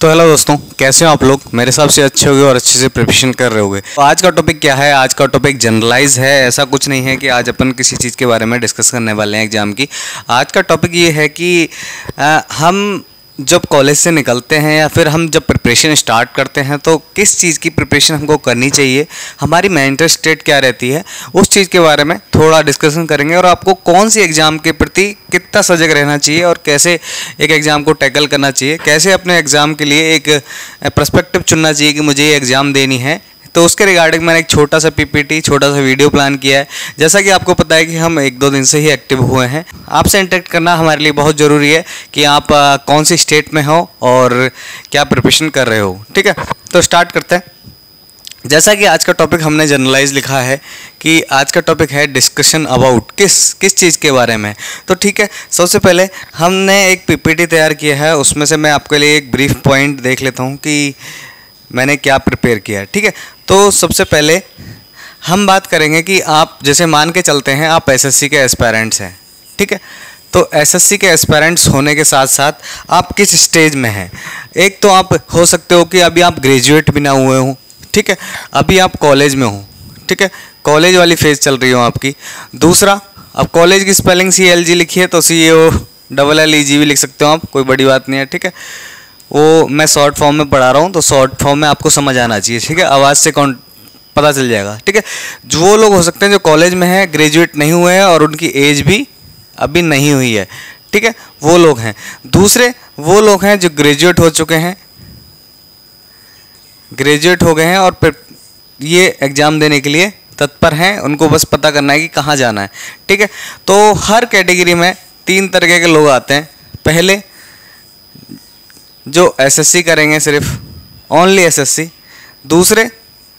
तो हेलो दोस्तों कैसे हो आप लोग? मेरे हिसाब से अच्छे होगे और अच्छे से प्रिपरेशन कर रहे होगे। तो आज का टॉपिक क्या है? आज का टॉपिक जनरलाइज है। ऐसा कुछ नहीं है कि आज अपन किसी चीज़ के बारे में डिस्कस करने वाले हैं एग्ज़ाम की। आज का टॉपिक ये है कि आ, हम जब कॉलेज से निकलते हैं या फिर हम जब प्रिपरेशन स्टार्ट करते हैं तो किस चीज़ की प्रिपरेशन हमको करनी चाहिए? हमारी मेंटल स्टेट क्या रहती है? उस चीज़ के बारे में थोड़ा डिस्कशन करेंगे और आपको कौन सी एग्ज़ाम के प्रति कितना सजग रहना चाहिए और कैसे एक एग्ज़ाम को टैकल करना चाहिए? कैसे अपने एग्ज़ाम के लिए एक प्रस्पेक्टिव चुनना चाहिए कि मुझे ये एग्ज़ाम देनी है? तो उसके रिगार्डिंग मैंने एक छोटा सा पीपीटी छोटा सा वीडियो प्लान किया है। जैसा कि आपको पता है कि हम एक दो दिन से ही एक्टिव हुए हैं। आपसे इंटरेक्ट करना हमारे लिए बहुत ज़रूरी है कि आप कौन सी स्टेट में हो और क्या प्रिपरेशन कर रहे हो, ठीक है? तो स्टार्ट करते हैं। जैसा कि आज का टॉपिक हमने जनरलाइज लिखा है कि आज का टॉपिक है डिस्कशन अबाउट किस किस चीज़ के बारे में। तो ठीक है, सबसे पहले हमने एक पीपीटी तैयार किया है। उसमें से मैं आपके लिए एक ब्रीफ पॉइंट देख लेता हूँ कि मैंने क्या प्रिपेयर किया है, ठीक है? तो सबसे पहले हम बात करेंगे कि आप जैसे मान के चलते हैं, आप एसएससी के एस्पायरेंट्स हैं, ठीक है? तो एसएससी के एस्पायरेंट्स होने के साथ साथ आप किस स्टेज में हैं? एक तो आप हो सकते हो कि अभी आप ग्रेजुएट भी ना हुए हों, ठीक है? अभी आप कॉलेज में हो, ठीक है? कॉलेज वाली फ़ेज़ चल रही हो आपकी। दूसरा, अब कॉलेज की स्पेलिंग सी एल जी लिखी है तो सी ओ डबल एल ई जी भी लिख सकते हो आप, कोई बड़ी बात नहीं है, ठीक है? वो मैं शॉर्ट फॉर्म में पढ़ा रहा हूँ तो शॉर्ट फॉर्म में आपको समझ आना चाहिए, ठीक है? आवाज़ से कौन, पता चल जाएगा, ठीक है? जो वो लोग हो सकते हैं जो कॉलेज में हैं ग्रेजुएट नहीं हुए हैं और उनकी एज भी अभी नहीं हुई है, ठीक है? वो लोग हैं। दूसरे, वो लोग हैं जो ग्रेजुएट हो चुके हैं ग्रेजुएट हो गए हैं और ये एग्ज़ाम देने के लिए तत्पर हैं, उनको बस पता करना है कि कहाँ जाना है, ठीक है? तो हर कैटेगरी में तीन तरीके के लोग आते हैं। पहले जो एसएससी करेंगे सिर्फ़ ओनली एसएससी दूसरे,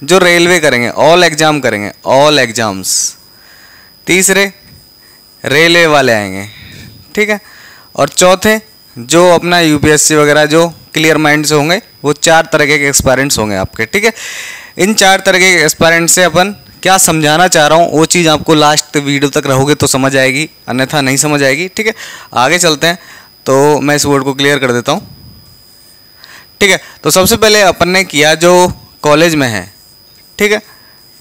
जो रेलवे करेंगे ऑल एग्ज़ाम करेंगे ऑल एग्ज़ाम्स तीसरे रेलवे वाले आएँगे, ठीक है? और चौथे, जो अपना यूपीएससी वगैरह, जो क्लियर माइंड से होंगे, वो चार तरह के एक्सपेरेंट्स होंगे आपके, ठीक है? इन चार तरह के एक्सपेरेंट से अपन क्या समझाना चाह रहा हूँ, वो चीज़ आपको लास्ट वीडियो तक रहोगे तो समझ आएगी, अन्यथा नहीं समझ आएगी, ठीक है? आगे चलते हैं तो मैं इस वर्ड को क्लियर कर देता हूँ। ठीक है? तो सबसे पहले अपन ने किया जो कॉलेज में है, ठीक है?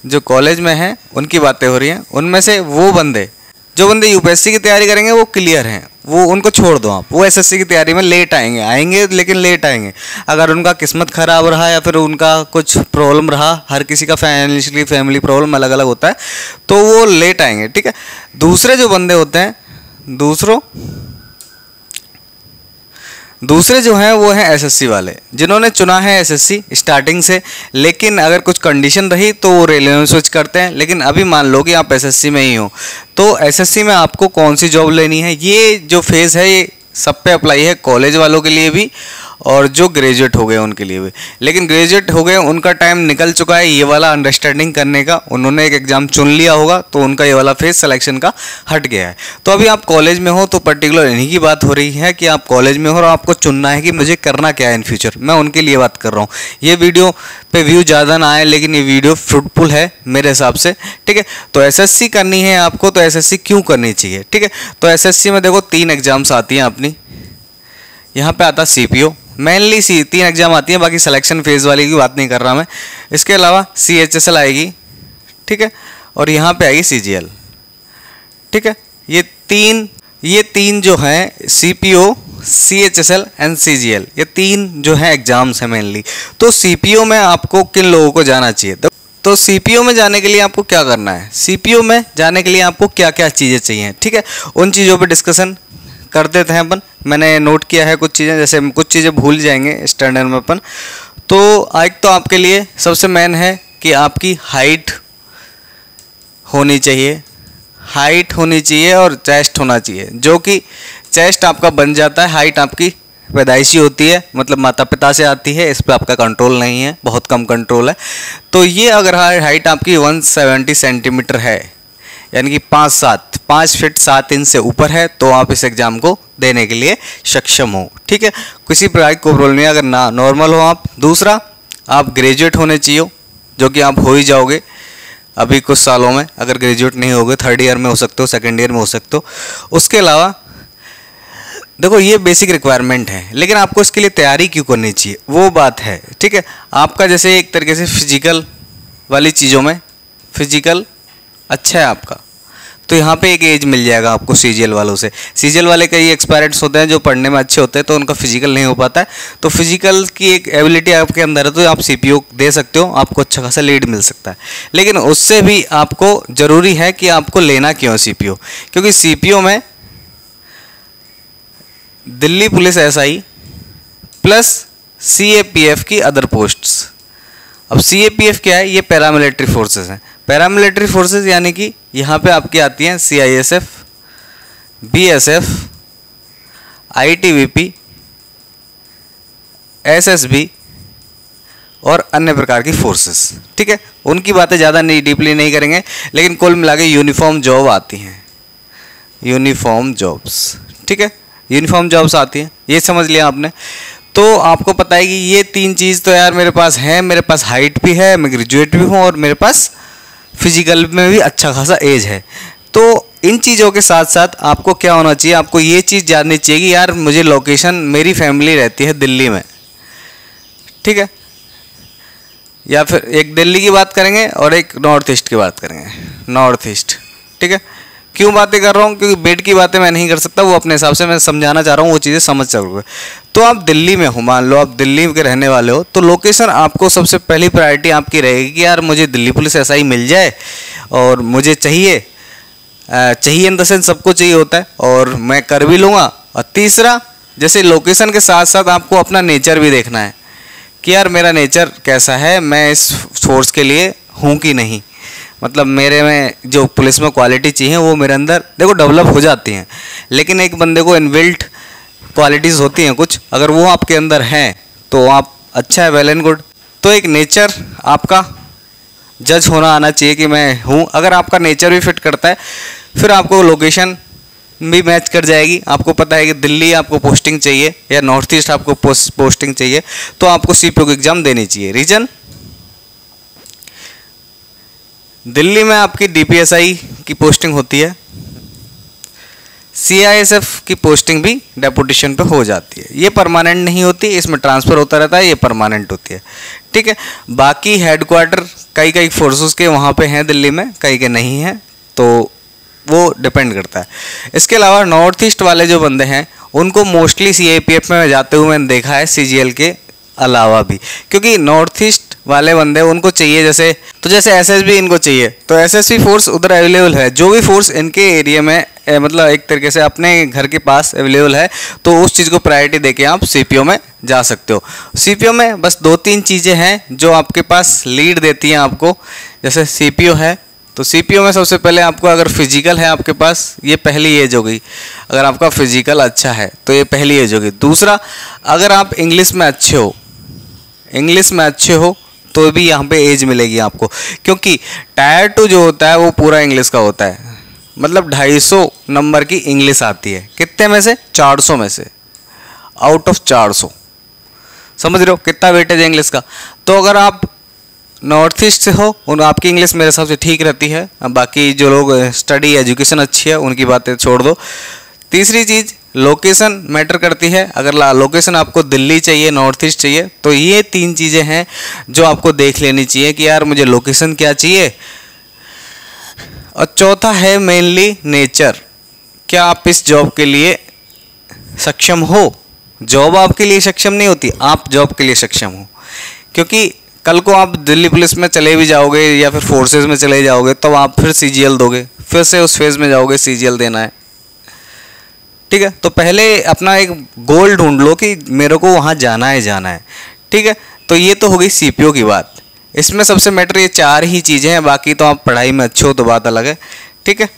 जो कॉलेज में है, उनकी बातें हो रही हैं। उनमें से वो बंदे, जो बंदे यूपीएससी की तैयारी करेंगे, वो क्लियर हैं। वो, उनको छोड़ दो आप। वो एसएससी की तैयारी में लेट आएँगे। आएँगे, लेकिन लेट आएँगे। अगर उनका किस्मत ख़राब रहा या फिर उनका कुछ प्रॉब्लम रहा, हर किसी का फाइनेंशियली फैमिली प्रॉब्लम अलग अलग होता है तो वो लेट आएँगे, ठीक है? दूसरे जो बंदे होते हैं, दूसरों दूसरे जो हैं, वो हैं एसएससी वाले, जिन्होंने चुना है एसएससी स्टार्टिंग से। लेकिन अगर कुछ कंडीशन रही तो वो रेलवे में स्विच करते हैं। लेकिन अभी मान लो कि आप एसएससी में ही हो तो एसएससी में आपको कौन सी जॉब लेनी है? ये जो फ़ेज़ है, ये सब पे अप्लाई है कॉलेज वालों के लिए भी। और जो ग्रेजुएट हो गए उनके लिए। भी लेकिन ग्रेजुएट हो गए, उनका टाइम निकल चुका है ये वाला अंडरस्टैंडिंग करने का। उन्होंने एक एग्ज़ाम चुन लिया होगा तो उनका ये वाला फ़ेज़ सिलेक्शन का हट गया है। तो अभी आप कॉलेज में हो तो पर्टिकुलर इन्हीं की बात हो रही है कि आप कॉलेज में हो और आपको चुनना है कि मुझे करना क्या है इन फ्यूचर मैं उनके लिए बात कर रहा हूँ। ये वीडियो पे व्यू ज़्यादा ना आए, लेकिन ये वीडियो फ्रूटफुल है मेरे हिसाब से। ठीक है? तो एसएससी करनी है आपको तो एसएससी क्यों करनी चाहिए? ठीक है? तो एसएससी में देखो, तीन एग्ज़ाम्स आती हैं अपनी। यहाँ पे आता सी पी ओ मेनली सी तीन एग्ज़ाम आती हैं बाकी सिलेक्शन फ़ेज़ वाली की बात नहीं कर रहा मैं। इसके अलावा सी एच एस एल आएगी ठीक है? और यहाँ पे आएगी सी जी एल ठीक है? ये तीन ये तीन जो हैं C P O C H S L and C G L ये तीन जो हैं एग्ज़ाम्स हैं मेनली तो सी पी ओ में आपको किन लोगों को जाना चाहिए? तो, तो सी पी ओ में जाने के लिए आपको क्या करना है? सी पी ओ में जाने के लिए आपको क्या क्या चीज़ें चाहिए ठीक है? उन चीज़ों पर डिस्कशन कर देते हैं अपन। मैंने नोट किया है कुछ चीज़ें, जैसे कुछ चीज़ें भूल जाएँगे स्टैंडर्ड में अपन। तो एक तो आपके लिए सबसे मेन है कि आपकी हाइट होनी चाहिए। हाइट होनी चाहिए और चेस्ट होना चाहिए, जो कि चेस्ट आपका बन जाता है। हाइट आपकी पैदाइशी होती है मतलब माता पिता से आती है, इस पर आपका कंट्रोल नहीं है, बहुत कम कंट्रोल है। तो ये अगर हाइट आपकी 170 सेंटीमीटर है यानी कि पाँच सात, पाँच फिट सात इंच से ऊपर है तो आप इस एग्ज़ाम को देने के लिए सक्षम हो। ठीक है? किसी प्रकार की कोई प्रॉब्लम नहीं अगर ना नॉर्मल हो आप। दूसरा, आप ग्रेजुएट होने चाहिए जो कि आप हो ही जाओगे अभी कुछ सालों में। अगर ग्रेजुएट नहीं होगे, थर्ड ईयर में हो सकते हो, सेकेंड ईयर में हो सकते हो। उसके अलावा, देखो, ये बेसिक रिक्वायरमेंट है, लेकिन आपको इसके लिए तैयारी क्यों करनी चाहिए? वो बात है, ठीक है? आपका जैसे एक तरीके से फ़िज़िकल वाली चीज़ों में, फ़िज़िकल अच्छा है आपका। तो यहाँ पे एक एज मिल जाएगा आपको सीजीएल वालों से। सीजीएल वाले कई एक्सपायरेंट्स होते हैं जो पढ़ने में अच्छे होते हैं तो उनका फ़िज़िकल नहीं हो पाता है। तो फ़िज़िकल की एक एबिलिटी आपके अंदर है तो आप सीपीओ दे सकते हो, आपको अच्छा खासा लीड मिल सकता है। लेकिन उससे भी आपको ज़रूरी है कि आपको लेना क्यों सी पी क्योंकि सीपीओ में Delhi police SI plus CAPF की अदर पोस्ट्स अब सीएपीएफ क्या है? ये पैरामिलिट्री फोर्सेस हैं। पैरामिलिट्री फोर्सेस यानी कि यहाँ पे आपकी आती हैं C I S F B S F I T V P S S B और अन्य प्रकार की फोर्सेस। ठीक है? उनकी बातें ज़्यादा नहीं, डीपली नहीं करेंगे, लेकिन कुल मिला के यूनिफॉर्म जॉब आती हैं। Uniform jobs. ठीक है? यूनिफॉर्म जॉब्स आती हैं। ये समझ लिया आपने। तो आपको पता है कि ये तीन चीज़ तो यार मेरे पास है, मेरे पास हाइट भी है, मैं ग्रेजुएट भी हूँ और मेरे पास फ़िज़िकल में भी अच्छा खासा एज है। तो इन चीज़ों के साथ साथ आपको क्या होना चाहिए, आपको ये चीज़ जाननी चाहिए कि यार मुझे लोकेशन मेरी फैमिली रहती है दिल्ली में। ठीक है? या फिर एक दिल्ली की बात करेंगे और एक नॉर्थ ईस्ट की बात करेंगे। नॉर्थ ईस्ट ठीक है? क्यों बातें कर रहा हूँ? क्योंकि बेड की बातें मैं नहीं कर सकता, वो अपने हिसाब से मैं समझाना चाह रहा हूँ, वो चीज़ें समझ सकोगे तो आप दिल्ली में हो, मान लो आप दिल्ली के रहने वाले हो तो लोकेशन आपको सबसे पहली प्रायोरिटी आपकी रहेगी कि यार मुझे दिल्ली पुलिस ऐसा ही मिल जाए और मुझे चाहिए चाहिए इन द सेंस सबको चाहिए होता है और मैं कर भी लूँगा। और तीसरा, जैसे लोकेशन के साथ साथ आपको अपना नेचर भी देखना है कि यार मेरा नेचर कैसा है, मैं इस फोर्स के लिए हूँ कि नहीं। मतलब मेरे में जो पुलिस में क्वालिटी चाहिए, वो मेरे अंदर देखो डेवलप हो जाती हैं। लेकिन एक बंदे को इनबिल्ट क्वालिटीज़ होती हैं कुछ, अगर वो आपके अंदर हैं तो आप अच्छा है वेल एंड गुड तो एक नेचर आपका जज होना आना चाहिए कि मैं हूँ। अगर आपका नेचर भी फिट करता है, फिर आपको लोकेशन भी मैच कर जाएगी। आपको पता है कि दिल्ली आपको पोस्टिंग चाहिए या नॉर्थ ईस्ट आपको पोस्टिंग चाहिए तो आपको सी की एग्ज़ाम देनी चाहिए। रीजन दिल्ली में आपकी डीपीएसआई की पोस्टिंग होती है। सीआईएसएफ की पोस्टिंग भी डेपुटेशन पे हो जाती है। ये परमानेंट नहीं होती, इसमें ट्रांसफ़र होता रहता है, ये परमानेंट होती है। ठीक है? बाकी हेडक्वार्टर कई कई फोर्सेस के वहाँ पे हैं दिल्ली में कई के नहीं हैं तो वो डिपेंड करता है। इसके अलावा नॉर्थ ईस्ट वाले जो बंदे हैं, उनको मोस्टली सी में जाते हुए मैंने देखा है सीजीएल के। अलावा भी। क्योंकि नॉर्थ ईस्ट वाले बंदे उनको चाहिए जैसे तो जैसे एसएसबी इनको चाहिए। तो एसएसबी फोर्स उधर अवेलेबल है। जो भी फोर्स इनके एरिया में ए, मतलब एक तरीके से अपने घर के पास अवेलेबल है तो उस चीज़ को प्रायोरिटी देके आप सी पी ओ में जा सकते हो। सी पी ओ में बस दो तीन चीज़ें हैं जो आपके पास लीड देती हैं आपको। जैसे सी पी ओ है तो सी पी ओ में सबसे पहले आपको अगर फ़िज़िकल है आपके पास ये पहली एज हो गई। अगर आपका फ़िज़िकल अच्छा है तो ये पहली एज होगी दूसरा अगर आप इंग्लिश में अच्छे हो इंग्लिश में अच्छे हो तो भी यहाँ पे एज मिलेगी आपको। क्योंकि टायर टू जो होता है, वो पूरा इंग्लिश का होता है। मतलब 250 नंबर की इंग्लिश आती है। कितने में से? 400 में से। आउट ऑफ़ 400 समझ रहे हो? कितना वेटेज है इंग्लिश का? तो अगर आप नॉर्थ ईस्ट से हो, उन आपकी इंग्लिश मेरे हिसाब से ठीक रहती है। बाकी जो लोग स्टडी एजुकेशन अच्छी है, उनकी बातें छोड़ दो। तीसरी चीज़ लोकेशन मैटर करती है। अगर लोकेशन आपको दिल्ली चाहिए नॉर्थ ईस्ट चाहिए तो ये तीन चीज़ें हैं जो आपको देख लेनी चाहिए कि यार मुझे लोकेशन क्या चाहिए। और चौथा है मेनली नेचर क्या आप इस जॉब के लिए सक्षम हो? जॉब आपके लिए सक्षम नहीं होती, आप जॉब के लिए सक्षम हो। क्योंकि कल को आप दिल्ली पुलिस में चले भी जाओगे या फिर फोर्सेज में चले जाओगे, तब तो आप फिर सीजीएल दोगे, फिर से उस फ़ेज़ में जाओगे सीजीएल देना है। ठीक है? तो पहले अपना एक गोल ढूंढ लो कि मेरे को वहाँ जाना है जाना है। ठीक है? तो ये तो हो गई सी की बात। इसमें सबसे मैटर ये चार ही चीज़ें हैं, बाकी तो आप पढ़ाई में अच्छे हो तो बात अलग है। ठीक है?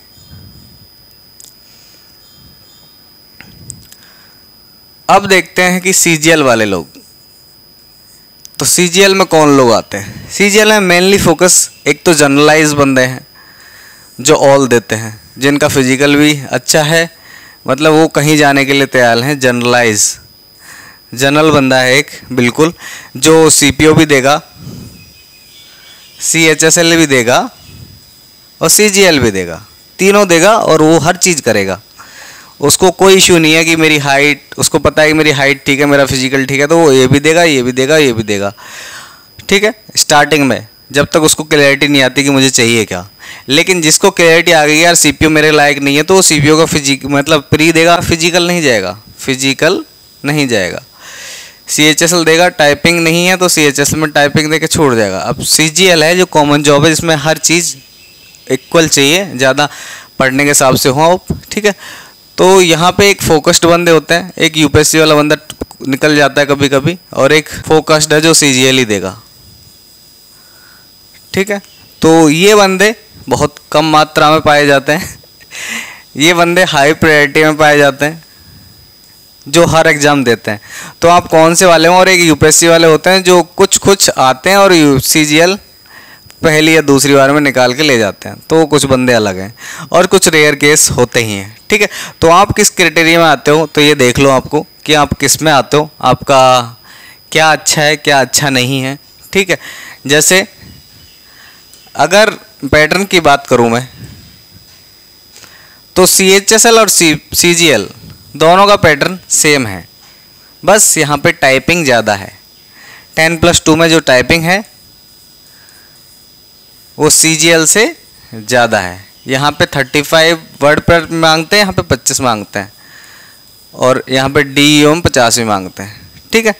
अब देखते हैं कि सीजीएल वाले लोग। तो सीजीएल में कौन लोग आते हैं? सीजीएल में मेनली फोकस एक तो जनरलाइज बंदे हैं, जो ऑल देते हैं, जिनका फ़िज़िकल भी अच्छा है मतलब वो कहीं जाने के लिए तैयार हैं जनरलाइज जनरल बंदा है एक, बिल्कुल। जो सीपीओ भी देगा सी एच एस एल भी देगा और सी जी एल भी देगा। तीनों देगा और वो हर चीज़ करेगा। उसको कोई इशू नहीं है कि मेरी हाइट उसको पता है कि मेरी हाइट ठीक है, मेरा फ़िज़िकल ठीक है तो वो ये भी देगा, ये भी देगा, ये भी देगा। ठीक है? स्टार्टिंग में, जब तक उसको क्लैरिटी नहीं आती कि मुझे चाहिए क्या। लेकिन जिसको क्लैरिटी आ गई यार सी मेरे लायक नहीं है तो वो सी का फिजिक मतलब प्री देगा फ़िज़िकल नहीं जाएगा। फ़िज़िकल नहीं जाएगा। सी एच एस एल देगा टाइपिंग नहीं है तो सी एच एस एल में टाइपिंग दे छोड़ जाएगा। अब सी जी एल है, जो कॉमन जॉब है, जिसमें हर चीज़ इक्वल चाहिए, ज़्यादा पढ़ने के हिसाब से हो आप, ठीक है? तो यहाँ पे एक फोकस्ड बंदे होते हैं, एक यूपीएससी वाला बंदा निकल जाता है कभी कभी और एक फोकस्ड है, जो सी जी एल ही देगा। ठीक है? तो ये बंदे बहुत कम मात्रा में पाए जाते हैं। ये बंदे हाई प्रायोरिटी में पाए जाते हैं, जो हर एग्ज़ाम देते हैं। तो आप कौन से वाले हो? और एक यूपीएससी वाले होते हैं, जो कुछ कुछ आते हैं और सी पहली या दूसरी बार में निकाल के ले जाते हैं। तो कुछ बंदे अलग हैं और कुछ रेयर केस होते ही हैं, ठीक है? तो आप किस क्राइटेरिया में आते हो? तो ये देख लो आपको कि आप किसमें आते हो। आपका क्या अच्छा है, क्या अच्छा नहीं है, ठीक है? जैसे अगर पैटर्न की बात करूँ मैं तो सी एच एस एल और सी सी जी एल दोनों का पैटर्न सेम है। बस यहाँ पे टाइपिंग ज़्यादा है। टेन प्लस टू में जो टाइपिंग है, वो सी जी एल से ज़्यादा है। यहाँ पे थर्टी फाइव वर्ड पर मांगते हैं, यहाँ पे पच्चीस मांगते हैं। और यहाँ पे डी ओम पचास भी मांगते हैं। ठीक है?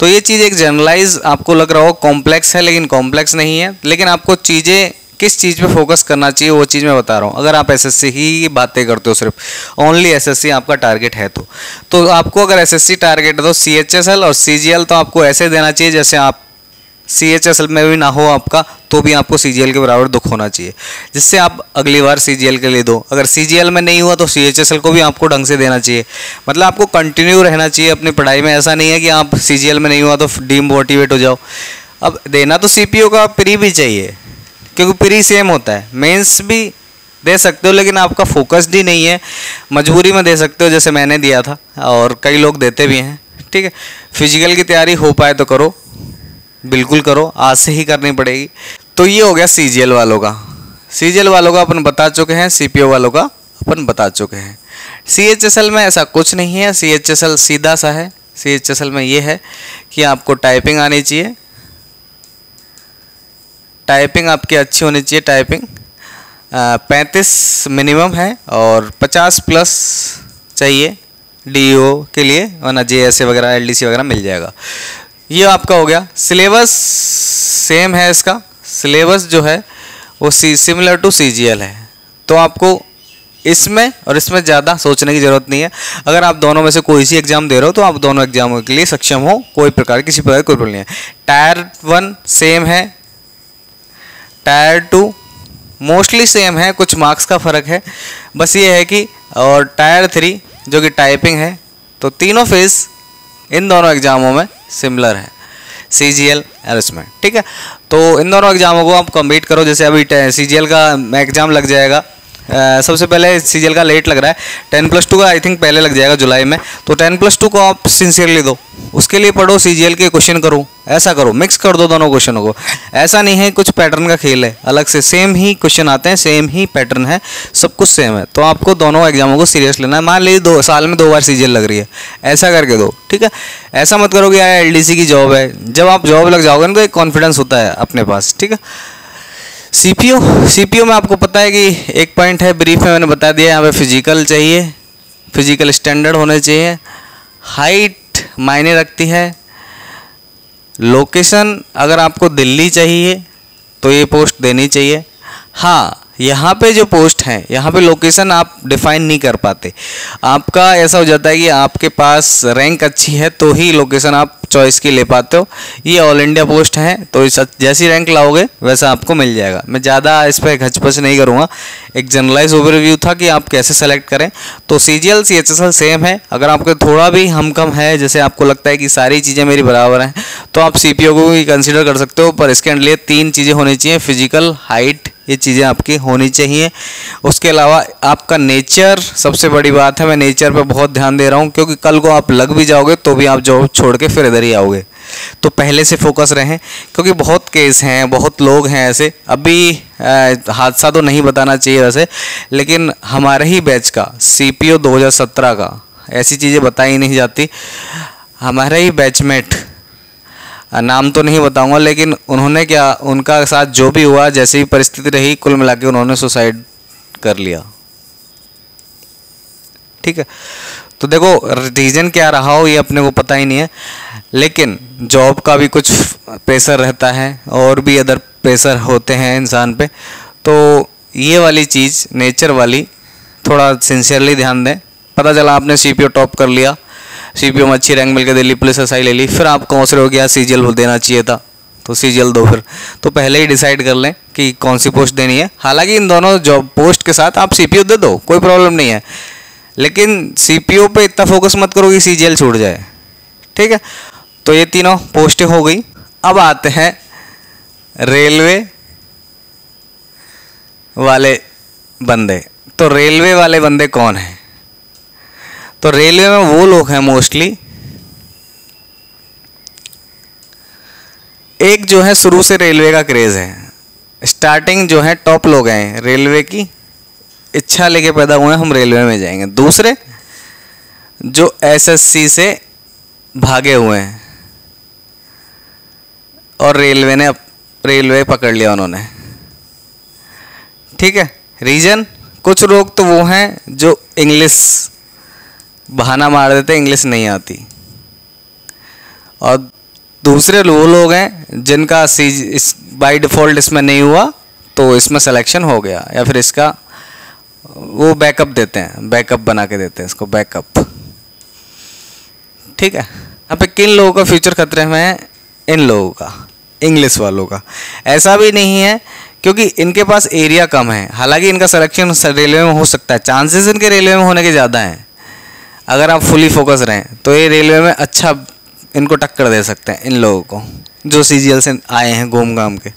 तो ये चीज़ एक जनरलाइज आपको लग रहा हो कॉम्प्लेक्स है, लेकिन कॉम्प्लेक्स नहीं है। लेकिन आपको चीज़ें किस चीज़ पे फोकस करना चाहिए, वो चीज़ मैं बता रहा हूँ। अगर आप एसएससी ही बातें करते हो सिर्फ़ ओनली एसएससी आपका टारगेट है तो। तो आपको अगर एसएससी टारगेट है तो सीएचएसएल और सीजीएल तो आपको ऐसे देना चाहिए जैसे आप सी एच एस एल में भी ना हो आपका तो भी आपको सी जी एल के बराबर दुख होना चाहिए। जिससे आप अगली बार सी जी एल के लिए दो। अगर सी जी एल में नहीं हुआ तो सी एच एस एल को भी आपको ढंग से देना चाहिए। मतलब आपको कंटिन्यू रहना चाहिए अपनी पढ़ाई में। ऐसा नहीं है कि आप सी जी एल में नहीं हुआ तो डीमोटिवेट हो जाओ। अब देना तो सी पी यू का प्री भी चाहिए। क्योंकि प्री सेम होता है। मेंस भी दे सकते हो, लेकिन आपका फोकस्ड ही नहीं है। मजबूरी में दे सकते हो, जैसे मैंने दिया था, और कई लोग देते भी हैं। ठीक है? फ़िज़िकल की तैयारी हो पाए तो करो। बिल्कुल करो, आज से ही करनी पड़ेगी। तो ये हो गया सीजीएल वालों का। सीजीएल वालों का अपन बता चुके हैं सीपीओ वालों का अपन बता चुके हैं। सीएचएसएल में ऐसा कुछ नहीं है। सीएचएसएल सीधा सा है। सीएचएसएल में ये है कि आपको टाइपिंग आनी चाहिए। टाइपिंग आपकी अच्छी होनी चाहिए, टाइपिंग। पैंतीस मिनिमम है और पचास प्लस चाहिए डी के लिए, वरना जे वगैरह एलडीसी वगैरह मिल जाएगा। ये आपका हो गया। सिलेबस सेम है इसका। सिलेबस जो है, वो सी सिमिलर टू सीजीएल है। तो आपको इसमें और इसमें ज़्यादा सोचने की ज़रूरत नहीं है। अगर आप दोनों में से कोई सी एग्ज़ाम दे रहे हो तो आप दोनों एग्जामों के लिए सक्षम हो। कोई प्रकार, किसी प्रकार कोई प्रॉब्लम नहीं है। टायर वन सेम है। टायर टू, मोस्टली सेम है, कुछ मार्क्स का फ़र्क है। बस ये है कि, और टायर थ्री, जो कि टाइपिंग है तो तीनों फ़ेज़ इन दोनों एग्ज़ामों में सिमिलर है। सी जी एल इसमें ठीक है? तो इन दोनों एग्जामों को आप कम्पीट करो, जैसे अभी सी जी एल का एग्ज़ाम लग जाएगा सबसे पहले सीजीएल का लेट लग रहा है। टेन प्लस टू का आई थिंक पहले लग जाएगा जुलाई में। तो टेन प्लस टू को आप सिंसियरली दो। उसके लिए पढ़ो सीजीएल के क्वेश्चन करो। ऐसा करो मिक्स कर दो दोनों क्वेश्चनों को। ऐसा नहीं है कुछ पैटर्न का खेल है। अलग से सेम ही क्वेश्चन आते हैं सेम ही पैटर्न है। सब कुछ सेम है। तो आपको दोनों एग्जामों को सीरियस लेना है। मान लीजिए दो, साल में दो बार सीजीएल लग रही है। ऐसा करके दो, ठीक है? ऐसा मत करो कि यार एल की जॉब है। जब आप जॉब लग जाओगे ना तो एक कॉन्फिडेंस होता है अपने पास, ठीक है? सीपीयू सीपीयू में आपको पता है कि एक पॉइंट है ब्रीफ में मैंने बता दिया, यहाँ पे फ़िज़िकल चाहिए फ़िज़िकल स्टैंडर्ड होने चाहिए हाइट मायने रखती है लोकेशन अगर आपको दिल्ली चाहिए तो ये पोस्ट देनी चाहिए हाँ यहाँ पे जो पोस्ट हैं, यहाँ पे लोकेशन आप डिफाइन नहीं कर पाते। आपका ऐसा हो जाता है कि आपके पास रैंक अच्छी है तो ही लोकेशन आप चॉइस की ले पाते हो। ये ऑल इंडिया पोस्ट है तो जैसी रैंक लाओगे, वैसा आपको मिल जाएगा। मैं ज़्यादा इस पर घचपच नहीं करूँगा। एक जनरलाइज ओवरव्यू था कि आप कैसे सेलेक्ट करें। तो C G L C H S L same है। अगर आपको थोड़ा भी हम कम है, जैसे आपको लगता है कि सारी चीज़ें मेरी बराबर हैं तो आप सी पी ओ को भी कंसिडर कर सकते हो, पर इसके लिए तीन चीज़ें होनी चाहिए। फ़िज़िकल हाइट ये चीज़ें आपकी होनी चाहिए। उसके अलावा आपका नेचर, सबसे बड़ी बात है, मैं नेचर पर बहुत ध्यान दे रहा हूँ, क्योंकि कल को आप लग भी जाओगे तो भी आप जॉब छोड़ के फिर इधर ही आओगे। तो पहले से फोकस रहें, क्योंकि बहुत केस हैं, बहुत लोग हैं ऐसे। अभी हादसा तो नहीं बताना चाहिए वैसे, लेकिन हमारे ही बैच का सी पी ओ दो हज़ार सत्रह का, ऐसी चीज़ें बताई नहीं जाती। हमारे ही बैचमेट नाम तो नहीं बताऊँगा, लेकिन उन्होंने क्या, उनका साथ जो भी हुआ, जैसी भी परिस्थिति रही, कुल मिला के उन्होंने सुसाइड कर लिया। ठीक है? तो देखो रीज़न क्या रहा हो, ये अपने को पता ही नहीं है, लेकिन जॉब का भी कुछ प्रेशर रहता है, और भी अदर प्रेशर होते हैं इंसान पे। तो ये वाली चीज़ नेचर वाली, थोड़ा सिंसियरली ध्यान दें। पता चला आपने सीपीओ टॉप कर लिया। सी में अच्छी रैंक मिल के दिल्ली पुलिस एस ले ली, फिर आप कौन से हो गया सी देना चाहिए था? तो सीजीएल दो फिर। तो पहले ही डिसाइड कर लें कि कौन सी पोस्ट देनी है। हालाँकि इन दोनों जॉब पोस्ट के साथ आप सीपीओ दे दो, कोई प्रॉब्लम नहीं है। लेकिन सीपीओ पे इतना फोकस मत करो कि सीजीएल छूट जाए। ठीक है? तो ये तीनों पोस्टें हो गई। अब आते हैं रेलवे वाले बंदे। तो रेलवे वाले बंदे कौन हैं? तो रेलवे में वो लोग हैं मोस्टली। एक जो है शुरू से रेलवे का क्रेज़ है। स्टार्टिंग जो है टॉप लोग हैं रेलवे की। इच्छा लेके पैदा हुए हम रेलवे में जाएँगे। दूसरे, जो एसएससी से भागे हुए हैं। और रेलवे ने रेलवे पकड़ लिया उन्होंने। ठीक है? रीजन? कुछ लोग तो वो हैं जो इंग्लिश बहाना मार देते इंग्लिश नहीं आती। और दूसरे वो लोग हैं जिनका सी इस बाई डिफ़ॉल्ट इसमें नहीं हुआ तो इसमें सिलेक्शन हो गया, या फिर इसका वो बैकअप देते हैं बैकअप बना के देते हैं, इसको बैकअप ठीक है? यहाँ पे किन लोगों का फ्यूचर खतरे में है? इन लोगों का इंग्लिश वालों का। ऐसा भी नहीं है, क्योंकि इनके पास एरिया कम है। हालाँकि इनका सिलेक्शन रेलवे में हो सकता है चांसेस इनके रेलवे में होने के ज़्यादा हैं। अगर आप फुली फोकस रहें तो ये रेलवे में अच्छा इनको टक्कर दे सकते हैं इन लोगों को, जो सीजीएल से आए हैं घूम घाम के।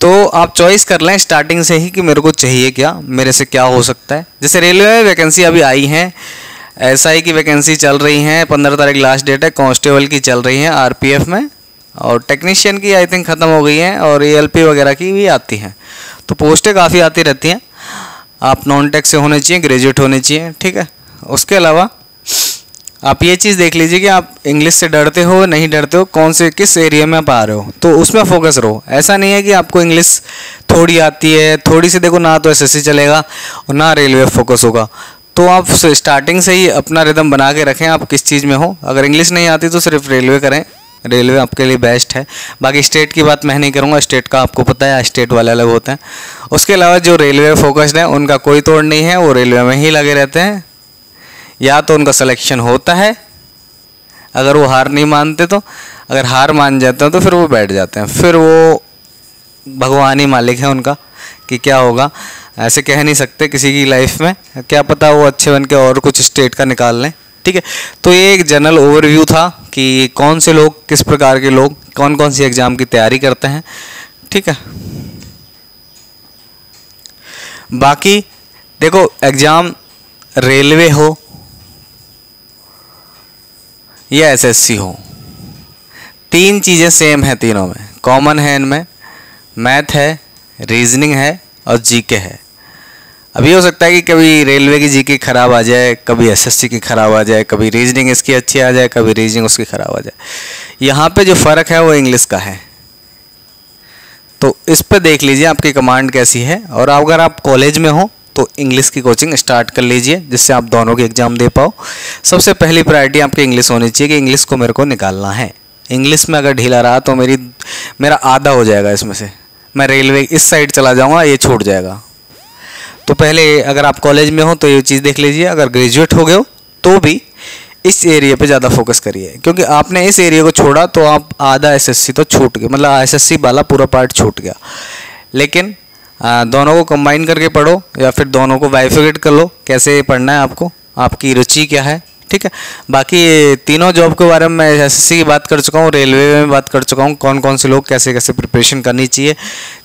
तो आप चॉइस कर लें स्टार्टिंग से ही कि मेरे को चाहिए क्या, मेरे से क्या हो सकता है। जैसे रेलवे में वैकेंसी अभी आई हैं एस आई की वैकेंसी चल रही हैं, पंद्रह तारीख लास्ट डेट है कांस्टेबल की चल रही हैं आरपीएफ में, और टेक्नीशियन की आई थिंक ख़त्म हो गई हैं, और ए वगैरह की भी आती हैं। तो पोस्टें काफ़ी आती रहती हैं। आप नॉन टेक से होने चाहिए ग्रेजुएट होने चाहिए, ठीक है। उसके अलावा आप ये चीज़ देख लीजिए कि आप इंग्लिश से डरते हो, नहीं डरते हो, कौन से, किस एरिया में आप आ रहे हो। तो उसमें फोकस रहो। ऐसा नहीं है कि आपको इंग्लिश थोड़ी आती है, थोड़ी सी देखो ना तो एसएससी चलेगा और ना रेलवे फोकस होगा। तो आप स्टार्टिंग से ही अपना रिदम बना के रखें, आप किस चीज़ में हो। अगर इंग्लिश नहीं आती तो सिर्फ़ रेलवे करें। रेलवे आपके लिए बेस्ट है। बाकी स्टेट की बात मैं नहीं करूँगा स्टेट का आपको पता है स्टेट वाले अलग होते हैं। उसके अलावा जो रेलवे फोकस्ड है, उनका कोई तोड़ नहीं है, वो रेलवे में ही लगे रहते हैं। या तो उनका सिलेक्शन होता है। अगर वो हार नहीं मानते तो अगर हार मान जाते हैं तो फिर वो बैठ जाते हैं। फिर वो भगवान ही मालिक है उनका कि क्या होगा। ऐसे कह नहीं सकते किसी की लाइफ में। क्या पता वो अच्छे बन के और कुछ स्टेट का निकाल लें। ठीक है? तो ये एक जनरल ओवरव्यू था कि कौन से लोग, किस प्रकार के लोग कौन कौन सी एग्ज़ाम की तैयारी करते हैं। ठीक है? बाकी देखो एग्ज़ाम रेलवे हो या एसएससी हो। तीन चीज़ें सेम हैं तीनों में। कॉमन है इनमें मैथ है रीजनिंग है और जीके है। अभी हो सकता है कि कभी रेलवे की जीके ख़राब आ जाए, कभी एसएससी की ख़राब आ जाए, कभी रीजनिंग इसकी अच्छी आ जाए, कभी रीजनिंग उसकी ख़राब आ जाए। यहाँ पे जो फ़र्क है वो इंग्लिश का है। तो इस पर देख लीजिए आपकी कमांड कैसी है। और अगर आप कॉलेज में हो तो इंग्लिश की कोचिंग स्टार्ट कर लीजिए, जिससे आप दोनों के एग्ज़ाम दे पाओ। सबसे पहली प्रायोरिटी आपकी इंग्लिश होनी चाहिए कि इंग्लिश को मेरे को निकालना है। इंग्लिश में अगर ढीला रहा तो मेरी, मेरा आधा हो जाएगा इसमें से। मैं रेलवे इस साइड चला जाऊँगा, ये छूट जाएगा। तो पहले अगर आप कॉलेज में हो तो ये चीज़ देख लीजिए। अगर ग्रेजुएट हो गए हो तो भी इस एरिया पे ज़्यादा फोकस करिए। क्योंकि आपने इस एरिया को छोड़ा तो आप आधा एसएससी तो छूट गए। मतलब एसएससी वाला पूरा पार्ट छूट गया। लेकिन दोनों को कंबाइन करके पढ़ो या फिर दोनों को बाइफिकेट कर लो, कैसे पढ़ना है आपको, आपकी रुचि क्या है, ठीक है? बाकी तीनों जॉब के बारे में मैं एस की बात कर चुका हूँ रेलवे में बात कर चुका हूँ कौन कौन से लोग कैसे कैसे प्रिपरेशन करनी चाहिए,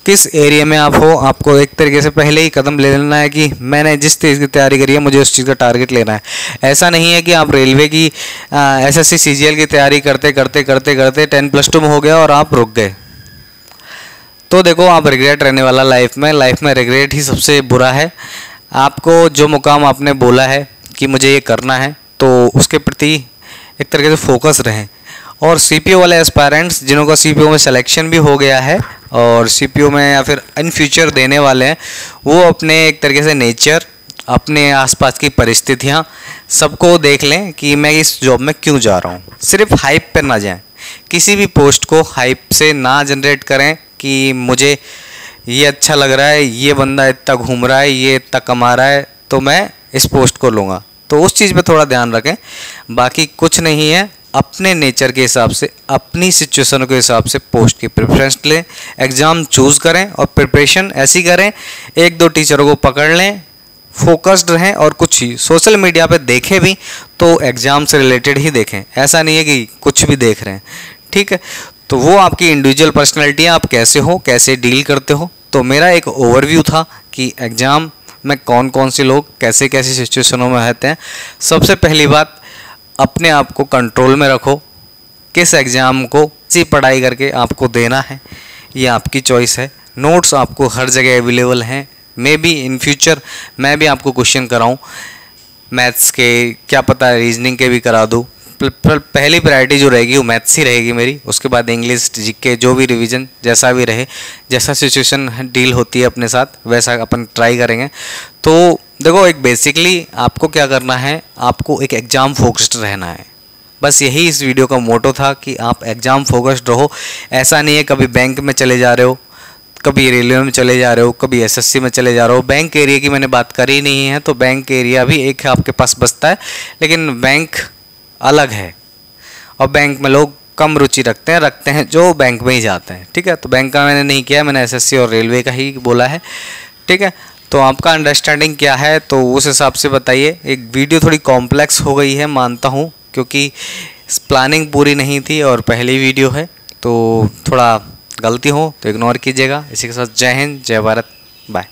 किस एरिया में आप हो, आपको एक तरीके से पहले ही कदम ले लेना है कि मैंने जिस चीज़ की तैयारी करी है, मुझे उस चीज़ का टारगेट लेना है। ऐसा नहीं है कि आप रेलवे की एस एस की तैयारी करते करते करते करते टेन प्लस टू में हो गया और आप रुक गए। तो देखो, आप रिग्रेट रहने वाला लाइफ में लाइफ में रिग्रेट ही सबसे बुरा है। आपको जो मुकाम आपने बोला है कि मुझे ये करना है तो उसके प्रति एक तरीके से फोकस रहें। और सीपीओ वाले एस्पायरेंट्स जिनों का सी में सिलेक्शन भी हो गया है, और सीपीओ में या फिर इन फ्यूचर देने वाले हैं, वो अपने एक तरीके से नेचर अपने आसपास की परिस्थितियाँ, सबको देख लें कि मैं इस जॉब में क्यों जा रहा हूँ। सिर्फ़ हाइप पर ना जाएँ। किसी भी पोस्ट को हाइप से ना जनरेट करें कि मुझे ये अच्छा लग रहा है, ये बंदा इतना घूम रहा है, ये इतना कमा रहा है तो मैं इस पोस्ट को लूँगा। तो उस चीज़ पे थोड़ा ध्यान रखें। बाकी कुछ नहीं है। अपने नेचर के हिसाब से, अपनी सिचुएशन के हिसाब से पोस्ट की प्रेफरेंस लें एग्ज़ाम चूज़ करें और प्रिपरेशन ऐसी करें, एक दो टीचरों को पकड़ लें फोकस्ड रहें और कुछ ही। सोशल मीडिया पे देखें भी तो एग्ज़ाम से रिलेटेड ही देखें। ऐसा नहीं है कि कुछ भी देख रहे हैं। ठीक है? तो वो आपकी इंडिविजुअल पर्सनैलिटी आप कैसे हो, कैसे डील करते हो? तो मेरा एक ओवरव्यू था कि एग्ज़ाम में कौन कौन से लोग कैसे कैसे सिचुएशनों में रहते हैं। सबसे पहली बात, अपने आप को कंट्रोल में रखो। किस एग्ज़ाम को सी पढ़ाई करके आपको देना है, ये आपकी चॉइस है। नोट्स आपको हर जगह अवेलेबल हैं। मे बी इन फ्यूचर मैं भी आपको क्वेश्चन कराऊँ। मैथ्स के, क्या पता रीजनिंग के भी करा दूँ। पहली प्रायोरिटी जो रहेगी वो मैथ्स ही रहेगी मेरी। उसके बाद इंग्लिश के जो भी रिवीजन जैसा भी रहे, जैसा सिचुएशन डील होती है अपने साथ, वैसा अपन ट्राई करेंगे। तो देखो, एक बेसिकली आपको क्या करना है, आपको एक एग्ज़ाम फोकस्ड रहना है। बस यही इस वीडियो का मोटो था कि आप एग्ज़ाम फोकस्ड रहो। ऐसा नहीं है कभी बैंक में चले जा रहे हो, कभी रेलवे में चले जा रहे हो, कभी एसएससी में चले जा रहे हो। बैंक एरिया की मैंने बात करी नहीं है तो बैंक एरिया भी एक आपके पास बसता है। लेकिन बैंक अलग है। और बैंक में लोग कम रुचि रखते हैं रखते हैं, जो बैंक में ही जाते हैं, ठीक है? तो बैंक का मैंने नहीं किया, मैंने एसएससी और रेलवे का ही बोला है, ठीक है? तो आपका अंडरस्टैंडिंग क्या है तो उस हिसाब से बताइए। एक वीडियो थोड़ी कॉम्प्लेक्स हो गई है, मानता हूँ, क्योंकि प्लानिंग पूरी नहीं थी और पहली वीडियो है तो थोड़ा गलती हो तो इग्नोर कीजिएगा। इसी के साथ जय हिंद, जय भारत बाय